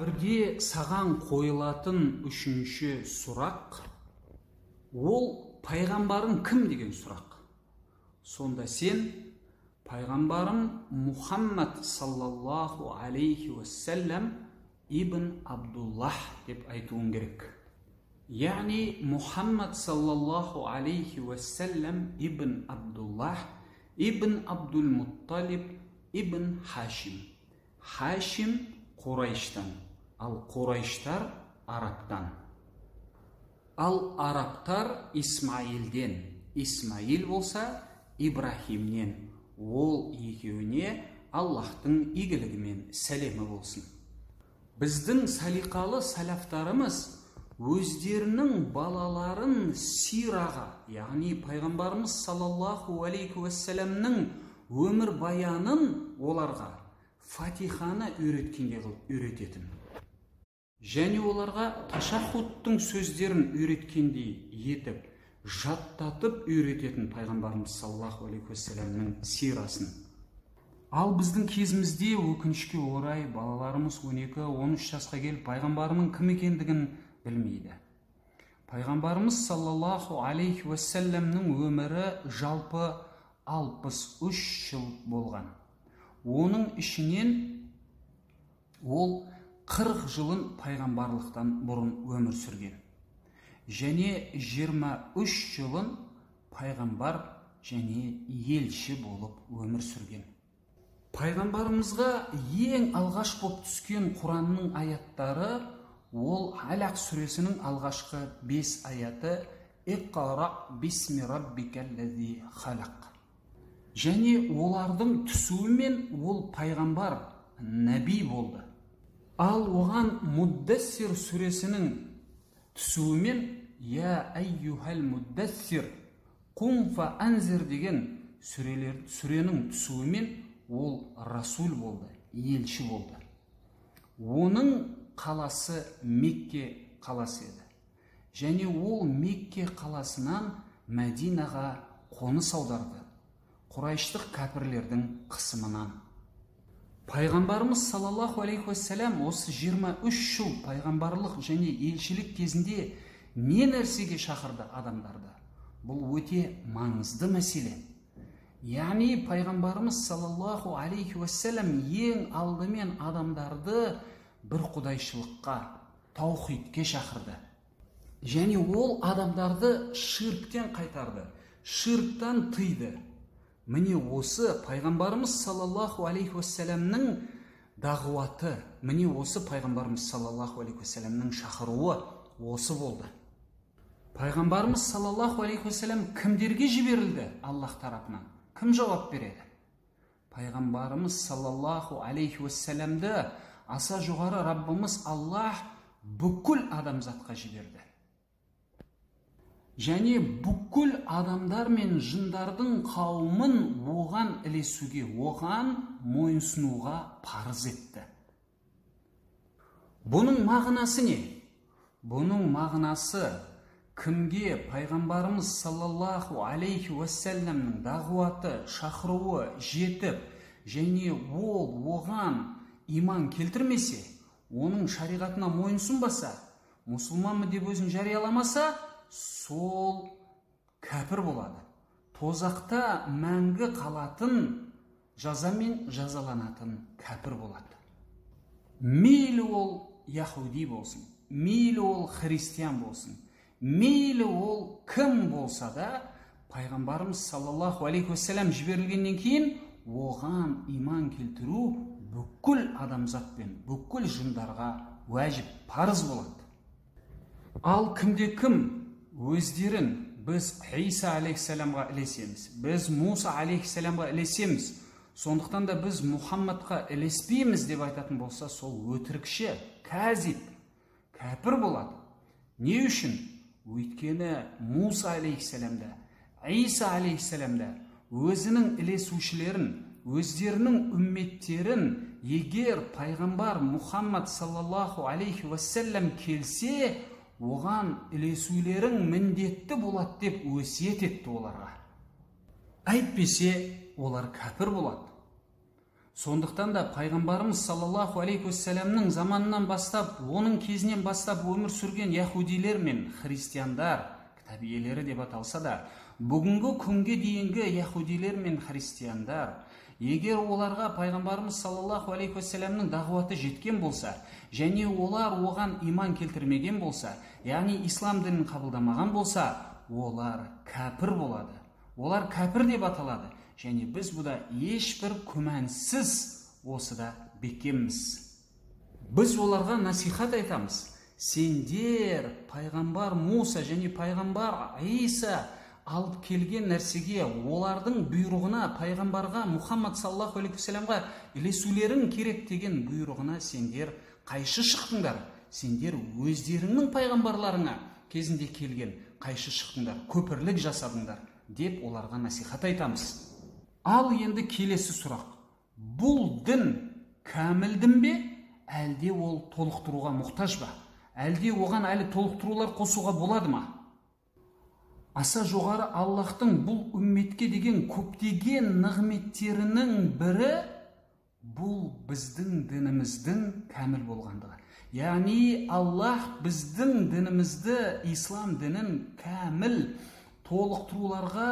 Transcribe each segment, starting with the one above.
бірде саған қойылатын үшінші сұрақ ол пайғамбарың кім деген сұрақ. Сонда сен пайғамбарым мұхаммад саллаллаху алейхи уассалам ибн абдуллах деп айтуың керек. Яғни мұхаммад саллаллаху алейхи уассалам ибн абдуллах ибн абдул мутталиб ибн хашим. Хашим қурайштан. Ал қурайштар арабтан. Ал арабтар исмаилден. Исмаил болса ибрахимнен. Ол екеуіне аллахтың игілігі сәлемі болсын. Біздің салиқалы сәләфтарымыз өздерінің балаларын сираға яғни пайғамбарымыз саллаллаху алейхи уассаламның өмір баянын оларға фатиханы үйреткендей қылып үйрететін. Және оларға ташахудтың сөздерін үйреткендей етіп жаттатып үйрететін пайғамбарымыз саллаллаху алейхи уассаламның сирасын. Ал біздің кезімізде өкінішке орай балаларымыз 12-13 жасқа келіп пайғамбарының кім екендігін білмейді. Пайғамбарымыз саллаллаху алейхи уассаламның өмірі жалпы 63 жыл болған. Оның ішінен ол 40 жылын пайғамбарлықтан бұрын өмір сүрген. Және 23 жылын пайғамбар және елші болып өмір сүрген. Пайғамбарымызға ең алғаш болып түскен құранның аяттары ол алақ сүресінің алғашқы бес аяты иқра бисми халақ және олардың түсуімен ол пайғамбар нәби болды. Ал оған муддассир сүресінің түсуімен я әйюхал муддассир құм фа анзир деген сүрелер сүренің түсуімен ол расул болды елші болды. Оның қаласы мекке қаласы еді. Және ол мекке қаласынан мәдинаға қоныс аударды. Құрайыштық кәпірлердің қысымынан. Пайғамбарымыз саллаллаху алейхи уассалам осы 23 жыл пайғамбарлық және елшілік кезінде не нәрсеге шақырды адамдарды? Бұл өте маңызды мәселе. Яғни пайғамбарымыз саллаллаху алейхи уассалам ең алдымен адамдарды бір құдайшылыққа таухидке шақырды. Және ол адамдарды ширктен қайтарды ширктан тыйды. Міне осы пайғамбарымыз саллаллаху алейхи уассаламның дағуаты міне осы пайғамбарымыз саллаллаху алейхи уассаламның шақыруы осы болды. Пайғамбарымыз саллаллаху алейхи уассалам кімдерге жіберілді аллах тарапынан? Кім жауап береді? Пайғамбарымыз саллаллаху алейхи уассаламды аса жоғары раббымыз аллах бүкіл адамзатқа жіберді. Және бүкіл адамдар мен жындардың қауымын оған ілесуге оған мойынсынуға парыз етті. Бұның мағынасы не? Бұның мағынасы кімге пайғамбарымыз саллаллаху алейхи уассаламның дағуаты шақыруы жетіп және ол оған иман келтірмесе оның шариғатына мойынсұнбаса мұсылманмын деп өзін жарияламаса сол кәпір болады. Тозақта мәңгі қалатын жазамен жазаланатын кәпір болады. Мейлі ол яхуди болсын мейлі ол христиан болсын мейлі ол кім болса да пайғамбарымыз саллаллаху алейхи уассалам жіберілгеннен кейін оған иман келтіру бүкіл адамзатпен бүкіл жындарға уәжіп парыз болады. Ал кімде кім өздерін біз иса алейхисаламға ілесеміз біз муса алейхисаламға ілесеміз сондықтан да біз мұхаммадқа ілеспейміз деп айтатын болса сол өтірікші кәзип кәпір болады. Не үшін? Өйткені муса алейхисаламда иса алейхисаламда өзінің ілесушілерін өздерінің үмметтерін егер пайғамбар мұхаммад саллаллаху алейхи уассалам келсе оған ілесулерің міндетті болады деп өсиет етті оларға. Әйтпесе олар кәпір болады. Сондықтан да пайғамбарымыз саллаллаху алейхи уассаламның заманынан бастап оның кезінен бастап өмір сүрген яхудилер мен христиандар кітап иелері деп аталса да бүгінгі күнге дейінгі яхудилер мен христиандар егер оларға пайғамбарымыз саллаллаху алейхи уассаламның дағуаты жеткен болса және олар оған иман келтірмеген болса яғни ислам дінін қабылдамаған болса олар кәпір болады. Олар кәпір деп аталады. Және біз бұда ешбір күмәнсіз осыда бекеміз. Біз оларға насихат айтамыз. Сендер пайғамбар муса және пайғамбар иса алып келген нәрсеге олардың бұйрығына пайғамбарға мұхаммад саллаллаху алейхи уассаламға ілесулерің керек деген бұйрығына сендер қайшы шықтыңдар. Сендер өздеріңнің пайғамбарларыңа кезінде келген қайшы шықтыңдар көпірлік жасадыңдар деп оларға насихат айтамыз. Ал енді келесі сұрақ. Бұл дін кәміл дін бе? Әлде ол толықтыруға мұқтаж ба? Әлде оған әлі толықтырулар қосуға болады ма? Аса жоғары аллахтың бұл үмметке деген көптеген нығметтерінің бірі бұл біздің дініміздің кәміл болғандығы. Яғни аллах біздің дінімізді ислам дінін кәміл толықтыруларға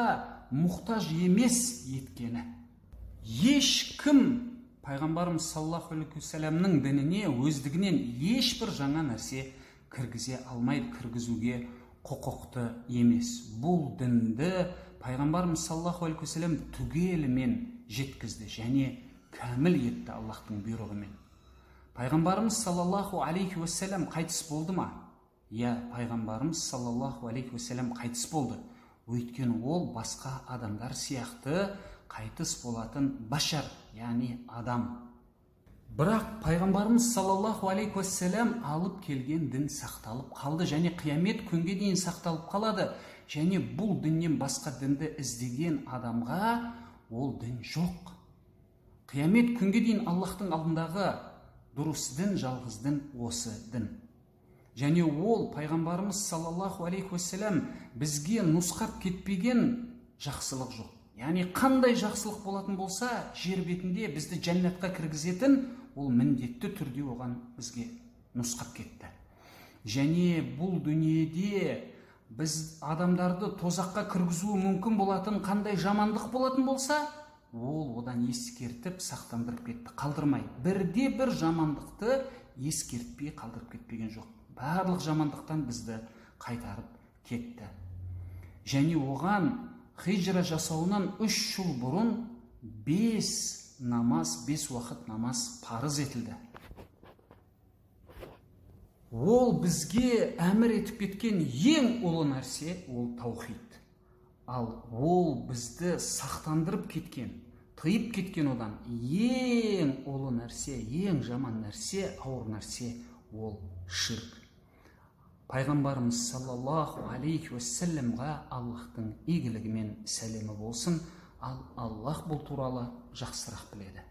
мұқтаж емес еткені. Ешкім пайғамбарымыз саллаллаху алейхи уассаламның дініне өздігінен ешбір жаңа нәрсе кіргізе алмайды кіргізуге құқықты емес. Бұл дінді пайғамбарымыз саллаллаху алейхи уассалам түгелімен жеткізді және кәміл етті аллахтың бұйрығымен. Пайғамбарымыз саллаллаху алейхи уассалам қайтыс болды ма? Иә пайғамбарымыз саллаллаху алейхи уассалам қайтыс болды. Өйткені ол басқа адамдар сияқты қайтыс болатын башар яғни адам. Бірақ пайғамбарымыз саллаллаху алейхи уассалам алып келген дін сақталып қалды және қиямет күнге дейін сақталып қалады. Және бұл діннен басқа дінді іздеген адамға ол дін жоқ. Қиямет күнге дейін аллахтың алдындағы дұрыс дін жалғыз дін осы дін. Және ол пайғамбарымыз саллаллаху алейхи уассалам бізге нұсқап кетпеген жақсылық жоқ. Яғни қандай жақсылық болатын болса жер бетінде бізді жәннатқа кіргізетін ол міндетті түрде оған бізге нұсқап кетті. Және бұл дүниеде біз адамдарды тозаққа кіргізуі мүмкін болатын қандай жамандық болатын болса ол одан ескертіп сақтандырып кетті қалдырмай бірде бір жамандықты ескертпей қалдырып кетпеген жоқ. Барлық жамандықтан бізді қайтарып кетті. Және оған хижра жасауынан үш жыл бұрын бес намаз бес уақыт намаз парыз етілді ол бізге әмір етіп кеткен ең ұлы нәрсе ол таухид ал ол бізді сақтандырып кеткен тыйып кеткен одан ең ұлы нәрсе ең жаман нәрсе ауыр нәрсе ол ширк пайғамбарымыз саллаллаху алейхи уассаламға аллахтың игілігі мен сәлемі болсын ал аллах бұл туралы жақсырақ біледі.